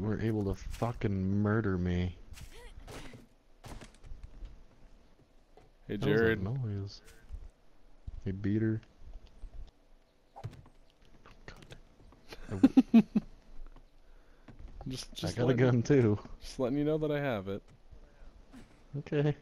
you were able to fucking murder me. Hey Jared. that Jared, noise. Hey beater. Oh, just I got a gun gun too. Just letting you know that I have it. Okay.